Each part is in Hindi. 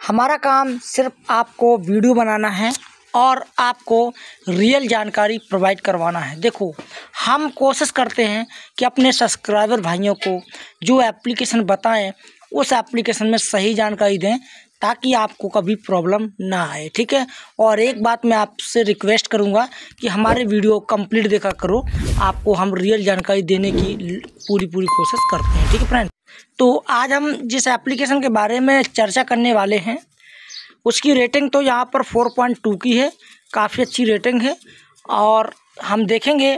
हमारा काम सिर्फ़ आपको वीडियो बनाना है और आपको रियल जानकारी प्रोवाइड करवाना है। देखो, हम कोशिश करते हैं कि अपने सब्सक्राइबर भाइयों को जो एप्लीकेशन बताएँ, उस एप्लीकेशन में सही जानकारी दें, ताकि आपको कभी प्रॉब्लम ना आए, ठीक है? और एक बात मैं आपसे रिक्वेस्ट करूँगा कि हमारे वीडियो कंप्लीट देखा करो। आपको हम रियल जानकारी देने की पूरी पूरी कोशिश करते हैं, ठीक है फ्रेंड तो आज हम जिस एप्लीकेशन के बारे में चर्चा करने वाले हैं, उसकी रेटिंग तो यहाँ पर फोर पॉइंट टू की है, काफ़ी अच्छी रेटिंग है और हम देखेंगे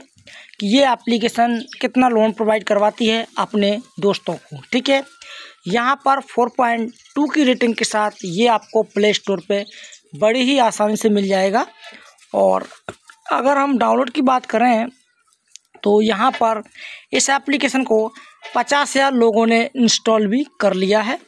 कि ये एप्लीकेशन कितना लोन प्रोवाइड करवाती है अपने दोस्तों को, ठीक है? यहाँ पर फोर पॉइंट टू की रेटिंग के साथ ये आपको प्ले स्टोर पे बड़ी ही आसानी से मिल जाएगा और अगर हम डाउनलोड की बात करें तो यहाँ पर इस एप्लीकेशन को पचास हज़ार लोगों ने इंस्टॉल भी कर लिया है।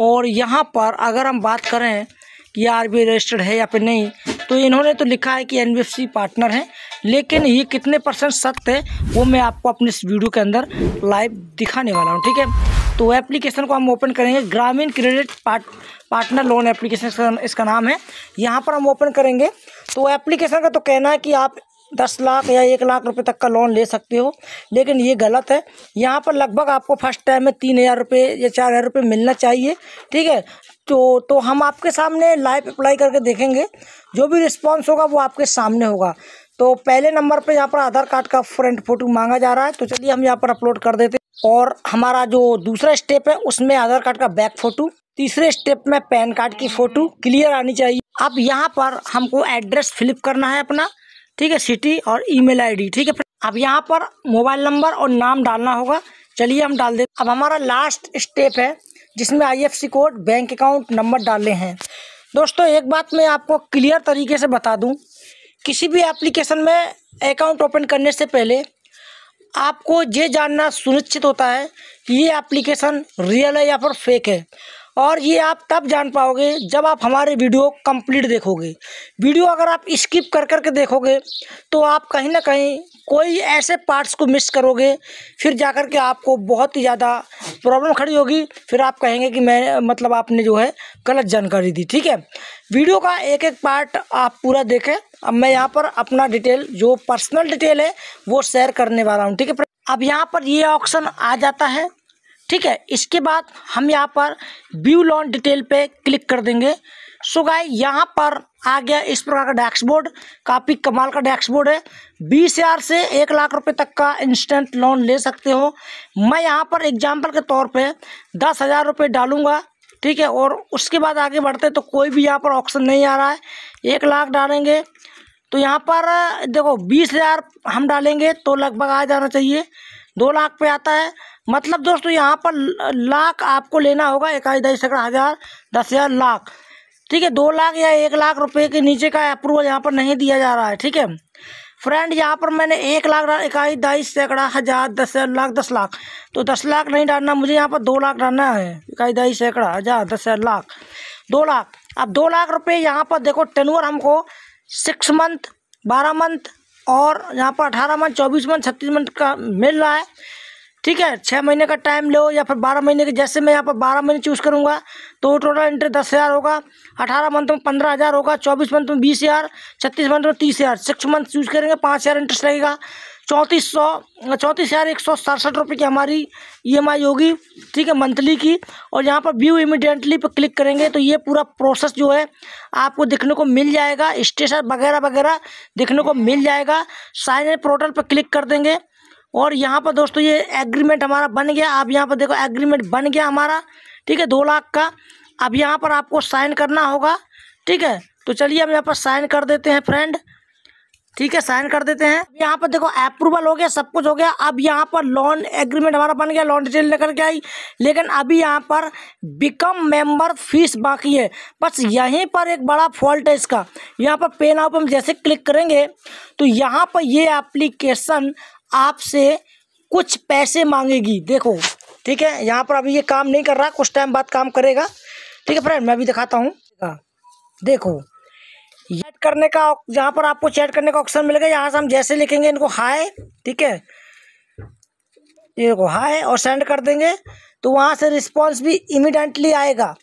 और यहाँ पर अगर हम बात करें कि आर बी रजिस्टर्ड है या फिर नहीं तो इन्होंने तो लिखा है कि एन पार्टनर है, लेकिन ये कितने परसेंट सख्त है, वो मैं आपको अपने इस वीडियो के अंदर लाइव दिखाने वाला हूँ, ठीक है? तो एप्लीकेशन को हम ओपन करेंगे। Gramin credit part partner loan application इसका नाम है। यहाँ पर हम ओपन करेंगे। तो एप्लीकेशन का तो कहना है कि आप दस लाख या एक लाख रुपए तक का लोन ले सकते हो। लेकिन ये गलत है। यहाँ पर लगभग आपको फ़र्स्ट टाइम में तीन हज़ार रुपये या चार हज़ार रुपये मिलना चाहिए। ठीक है? तो तो हम आपके सामने लाइव अप्लाई करके देखेंगे। जो भी रिस्पॉन्स होगा वो आपके सामने होगा। तो पहले नंबर पे यहाँ पर आधार कार्ड का फ्रंट फ़ोटो मांगा जा रहा है। तो चलिए हम यहाँ पर अपलोड कर देते और हमारा जो दूसरा स्टेप है, उसमें आधार कार्ड का बैक फ़ोटो तीसरे स्टेप में पैन कार्ड की फ़ोटो क्लियर आनी चाहिए। अब यहाँ पर हमको एड्रेस फिलिप करना है अपना। ठीक है सिटी और ईमेल आईडी ठीक है। अब यहाँ पर मोबाइल नंबर और नाम डालना होगा। चलिए हम डाल देते अब हमारा लास्ट स्टेप है, जिसमें IFC code bank account number डालने हैं। दोस्तों, एक बात मैं आपको क्लियर तरीके से बता दूँ। किसी भी एप्लीकेशन में अकाउंट ओपन करने से पहले आपको ये जानना सुनिश्चित होता है कि ये एप्लीकेशन रियल है या फिर फेक है। और ये आप तब जान पाओगे जब आप हमारे वीडियो कंप्लीट देखोगे। वीडियो अगर आप स्किप कर कर के देखोगे तो आप कहीं ना कहीं कोई ऐसे पार्ट्स को मिस करोगे, फिर जा कर के आपको बहुत ही ज़्यादा प्रॉब्लम खड़ी होगी। फिर आप कहेंगे कि मैं मतलब आपने जो है गलत जानकारी दी, ठीक है? वीडियो का एक एक पार्ट आप पूरा देखें। अब मैं यहाँ पर अपना डिटेल, जो पर्सनल डिटेल है, वो शेयर करने वाला हूँ, ठीक है? अब यहाँ पर ये ऑप्शन आ जाता है। ठीक है, इसके बाद हम यहाँ पर व्यू लॉन डिटेल पे क्लिक कर देंगे। सो गाय यहाँ पर आ गया इस प्रकार का डैशबोर्ड काफ़ी कमाल का डैशबोर्ड है। बीस हज़ार से एक लाख रुपए तक का इंस्टेंट लोन ले सकते हो। मैं यहाँ पर एग्जांपल के तौर पे दस हज़ार रुपये डालूँगा, ठीक है, और उसके बाद आगे बढ़ते तो कोई भी यहाँ पर ऑप्शन नहीं आ रहा है। एक लाख डालेंगे। तो यहाँ पर देखो, बीस हज़ार हम डालेंगे तो लगभग आ जाना चाहिए। दो लाख पे आता है। मतलब दोस्तों, यहाँ पर लाख आपको लेना होगा इकाई दस सैकड़ा हज़ार, दस हज़ार, लाख। ठीक है, दो लाख या एक लाख रुपए के नीचे का अप्रूवल यहाँ पर नहीं दिया जा रहा है, ठीक है? फ्रेंड यहाँ पर मैंने एक लाख डाल इकाई दस सैकड़ा हज़ार, दस हज़ार, लाख, दस लाख। तो दस लाख नहीं डालना, मुझे यहाँ पर दो लाख डालना है। इकाई दस सैकड़ा हज़ार, दस हज़ार, लाख। दो लाख। अब दो लाख रुपए यहाँ पर देखो टेनवर हमको सिक्स मंथ बारह मंथ और यहाँ पर अठारह मंथ चौबीस मंथ छत्तीस मंथ का मिल रहा है। ठीक है छः महीने का टाइम लो या फिर बारह महीने के, जैसे मैं यहाँ पर बारह महीने चूज़ करूँगा तो टोटल इंटरेस्ट दस हज़ार होगा, अठारह मंथ में पंद्रह हज़ार होगा, चौबीस मंथ में बीस हज़ार, छत्तीस मंथ में तीस हज़ार सिक्स मंथ चूज़ करेंगे, पाँच हज़ार इंटरेस्ट लगेगा। चौंतीस सौ, चौंतीस हज़ार एक सौ सड़सठ रुपये की हमारी ई एम आई होगी, ठीक है, मंथली की। और यहाँ पर व्यू इमीडिएटली पर क्लिक करेंगे तो ये पूरा प्रोसेस जो है आपको देखने को मिल जाएगा स्टेशन वगैरह वगैरह देखने को मिल जाएगा। साइन इन पोर्टल पर क्लिक कर देंगे। और यहाँ पर दोस्तों ये एग्रीमेंट हमारा बन गया। आप यहाँ पर देखो एग्रीमेंट बन गया हमारा, ठीक है, दो लाख का। अब यहाँ पर आपको साइन करना होगा, ठीक है। तो चलिए हम यहाँ पर साइन कर देते हैं फ्रेंड ठीक है साइन कर देते हैं। यहाँ पर देखो अप्रूवल हो गया, सब कुछ हो गया। अब यहाँ पर लोन एग्रीमेंट हमारा बन गया लोन डिटेल निकल के आई। लेकिन अभी यहाँ पर बिकम मेंबर फ़ीस बाकी है। बस यहीं पर एक बड़ा फॉल्ट है इसका। यहाँ पर पे नाउ पर हम जैसे क्लिक करेंगे तो यहाँ पर ये एप्लीकेशन आपसे कुछ पैसे मांगेगी। देखो, ठीक है, यहाँ पर अभी ये काम नहीं कर रहा, कुछ टाइम बाद काम करेगा। ठीक है फ्रेंड मैं अभी दिखाता हूँ। देखो चैट करने का जहाँ पर आपको चैट करने का ऑप्शन मिलेगा, यहाँ से हम जैसे लिखेंगे इनको हाय ठीक है? ये देखो हाय और सेंड कर देंगे तो वहाँ से रिस्पॉन्स भी इमिडेंटली आएगा।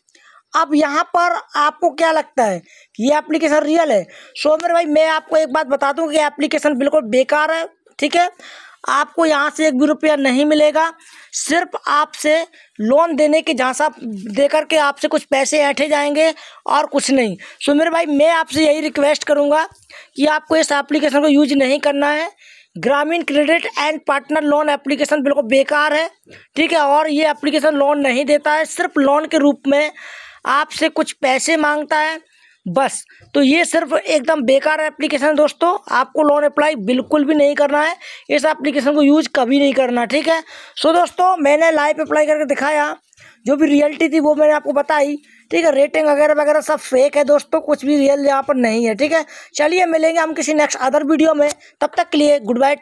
अब यहाँ पर आपको क्या लगता है कि ये एप्लीकेशन रियल है? सो भाई, मैं आपको एक बात बता दूँ कि एप्लीकेशन बिल्कुल बेकार है, ठीक है? आपको यहाँ से एक भी रुपया नहीं मिलेगा। सिर्फ़ आपसे लोन देने की झांसा दे करके आपसे कुछ पैसे ऐंठे जाएँगे और कुछ नहीं। सो मेरे भाई, मैं आपसे यही रिक्वेस्ट करूँगा कि आपको इस एप्लीकेशन को यूज़ नहीं करना है। Gramin credit and partner loan application बिल्कुल बेकार है, ठीक है? और ये एप्लीकेशन लोन नहीं देता है। सिर्फ़ लोन के रूप में आपसे कुछ पैसे माँगता है। बस। तो ये सिर्फ़ एकदम बेकार एप्लीकेशन है दोस्तों, आपको लोन अप्लाई बिल्कुल भी नहीं करना है। इस एप्लीकेशन को यूज़ कभी नहीं करना, ठीक है? सो दोस्तों, मैंने लाइव अप्लाई करके दिखाया। जो भी रियलिटी थी वो मैंने आपको बताई, ठीक है? रेटिंग वगैरह वगैरह सब फेक है दोस्तों, कुछ भी रियल यहाँ पर नहीं है, ठीक है? चलिए मिलेंगे हम किसी नेक्स्ट अदर वीडियो में। तब तक के लिए गुड बाय